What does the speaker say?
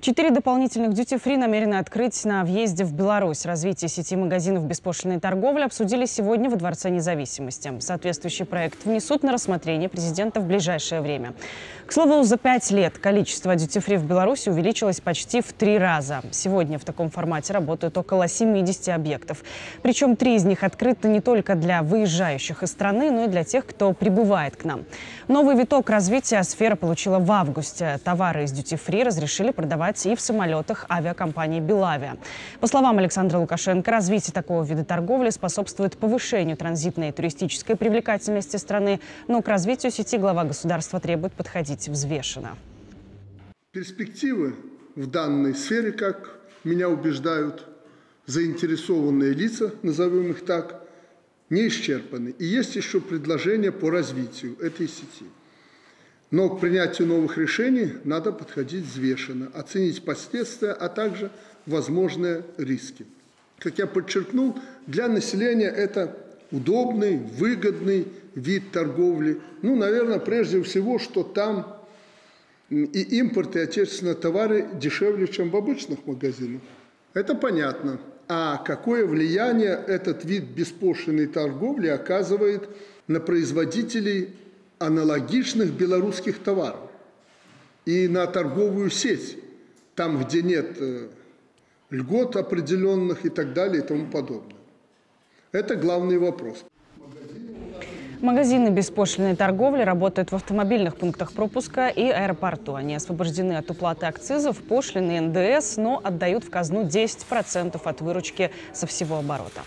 Четыре дополнительных дьюти-фри намерены открыть на въезде в Беларусь. Развитие сети магазинов беспошлиной торговли обсудили сегодня во Дворце независимости. Соответствующий проект внесут на рассмотрение президента в ближайшее время. К слову, за пять лет количество дьюти-фри в Беларуси увеличилось почти в три раза. Сегодня в таком формате работают около 70 объектов. Причем три из них открыты не только для выезжающих из страны, но и для тех, кто прибывает к нам. Новый виток развития сфера получила в августе. Товары из дьюти-фри разрешили продавать и в самолетах авиакомпании «Белавиа». По словам Александра Лукашенко, развитие такого вида торговли способствует повышению транзитной и туристической привлекательности страны, но к развитию сети глава государства требует подходить взвешенно. Перспективы в данной сфере, как меня убеждают заинтересованные лица, назовем их так, не исчерпаны. И есть еще предложения по развитию этой сети. Но к принятию новых решений надо подходить взвешенно, оценить последствия, а также возможные риски. Как я подчеркнул, для населения это удобный, выгодный вид торговли. Ну, наверное, прежде всего, что там и импорт, и отечественные товары дешевле, чем в обычных магазинах. Это понятно. А какое влияние этот вид беспошлиной торговли оказывает на производителей аналогичных белорусских товаров и на торговую сеть, там, где нет э, льгот определенных и так далее и тому подобное. Это главный вопрос. Магазины беспошлиной торговли работают в автомобильных пунктах пропуска и аэропорту. Они освобождены от уплаты акцизов, пошлины, НДС, но отдают в казну 10% от выручки со всего оборота.